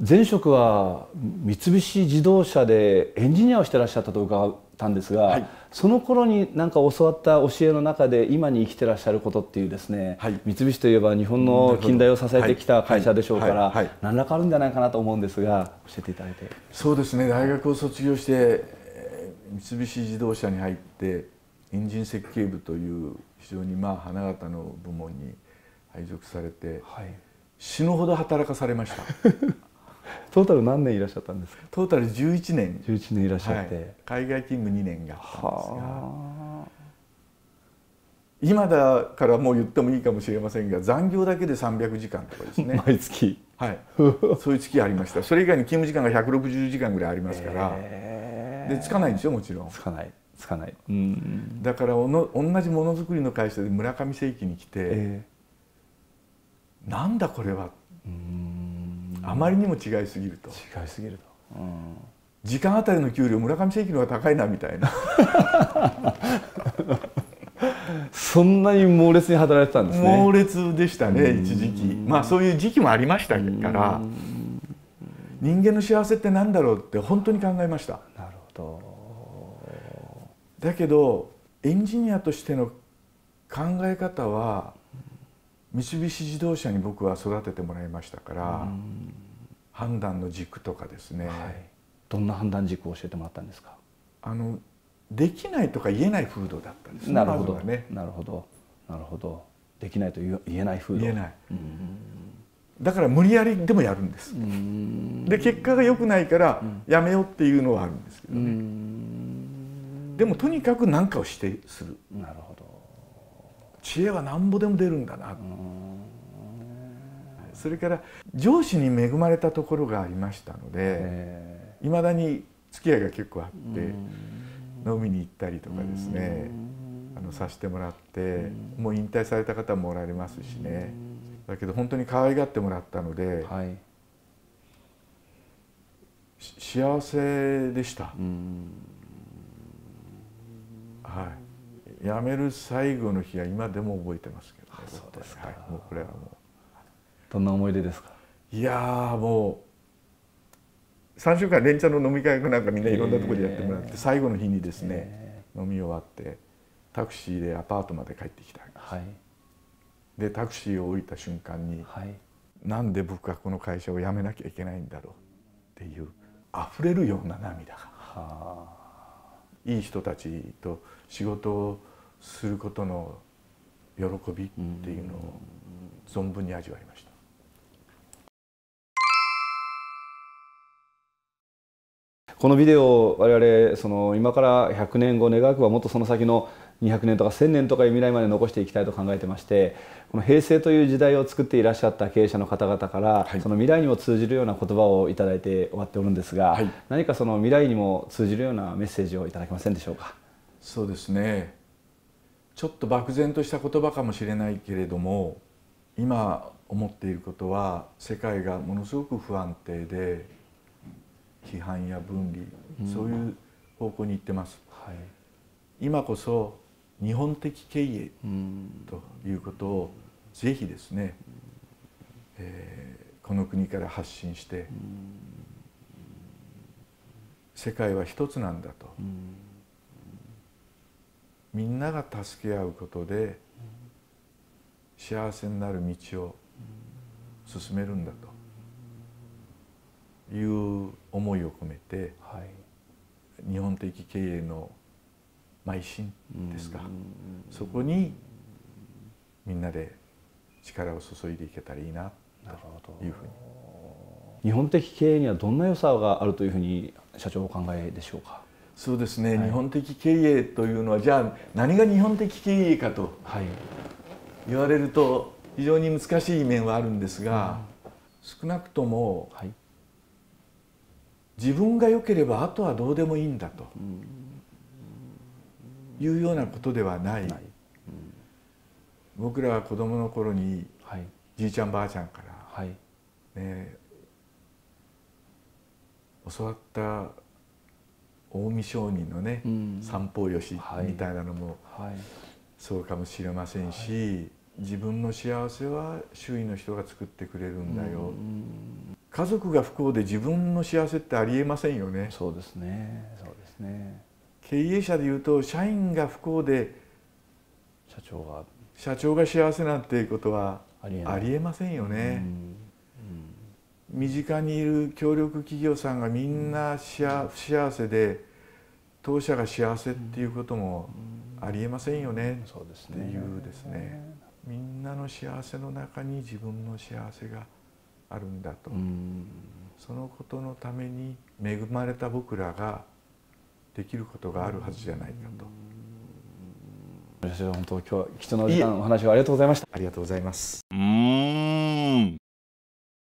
前職は三菱自動車でエンジニアをしてらっしゃったと伺ったんですが、はい、その頃に何か教わった教えの中で今に生きてらっしゃることっていうですね、はい、三菱といえば日本の近代を支えてきた会社でしょうから何らかあるんじゃないかなと思うんですが教えていただいて。そうですね。大学を卒業して三菱自動車に入ってエンジン設計部という非常にまあ花形の部門に配属されて、はい、死ぬほど働かされました トータル何年いらっしゃったんですか？トータル11年。11年いらっしゃって、はい、海外勤務2年があったんですが。今だからもう言ってもいいかもしれませんが残業だけで300時間とかですね。毎月。はい。そういう月ありました。それ以外に勤務時間が160時間ぐらいありますから、え。ー、でつかないんですよもちろん。つかない。つかない。だからおの同じものづくりの会社で村上製機に来て、えー、なんだこれはあまりにも違いすぎると。違いすぎると、時間あたりの給料村上製機の方が高いなみたいな。そんなに猛烈に働いてたんですね。猛烈でしたね一時期。まあそういう時期もありましたから。人間の幸せって何だろうって本当に考えました。なるほど。だけどエンジニアとしての考え方は三菱自動車に僕は育ててもらいましたから判断の軸とかですね、はい、どんな判断軸を教えてもらったんですか？あのできないとか言えない風土だったんですなるほど、ね、なるほど。なるほど。できないと言えない風土。言えない。だから無理やりでもやるんです。で結果が良くないからやめようっていうのはあるんですけどね。でもとにかく何かをしてする。なるほど知恵はなんぼでも出るんだな。それから上司に恵まれたところがありましたのでいまだに付き合いが結構あって飲みに行ったりとかですねあのさせてもらってもう引退された方もおられますしね。だけど本当に可愛がってもらったので、はい、幸せでした。はい辞める最後の日は今でも覚えてますけど、ね、そうですか、はい、もうこれはもう。どんな思い出ですか？いやもう3週間連チャンの飲み会なんかみんないろんなところでやってもらって、えー、最後の日にですね、えー、飲み終わってタクシーでアパートまで帰ってきたはい、でタクシーを降りた瞬間に、はい、なんで僕はこの会社を辞めなきゃいけないんだろうっていう溢れるような涙が、はあ、いい人たちと仕事をすることの喜びっていうのを存分に味わいました。このビデオを我々その今から100年後願わくばもっとその先の200年とか1000年とかいう未来まで残していきたいと考えてましてこの平成という時代を作っていらっしゃった経営者の方々から、はい、その未来にも通じるような言葉を頂いて終わっておるんですが、はい、何かその未来にも通じるようなメッセージをいただけませんでしょうか？そうですねちょっと漠然とした言葉かもしれないけれども今思っていることは世界がものすごく不安定で批判や分離、うん、そういう方向に行ってます、はい、今こそ日本的経営ということをぜひですね、えー、この国から発信して、世界は一つなんだと。みんなが助け合うことで幸せになる道を進めるんだという思いを込めて、はい、日本的経営の邁進ですか。そこにみんなで力を注いでいけたらいいなというふうに。日本的経営にはどんな良さがあるというふうに社長お考えでしょうか？そうですね、はい、日本的経営というのはじゃあ何が日本的経営かと言われると非常に難しい面はあるんですが、少なくとも、はい、自分が良ければあとはどうでもいいんだと、いうようなことではない、僕らは子供の頃に、はい、じいちゃんばあちゃんから、ね、教わった近江商人のね、うん、三方よしみたいなのもそうかもしれませんし、はい、自分の幸せは周囲の人が作ってくれるんだよ、家族が不幸で自分の幸せってありえませんよね。そうですね。そうですね。経営者でいうと社員が不幸で社長が。社長が幸せなんていうことはありえませんよね、身近にいる協力企業さんがみんな不幸せで当社が幸せっていうこともありえませんよね、そうですね。っていうですね。みんなの幸せの中に自分の幸せがあるんだと、そのことのために恵まれた僕らができることがあるはずじゃないかと。本当今日は貴重な時間お話をありがとうございました。ありがとうございます。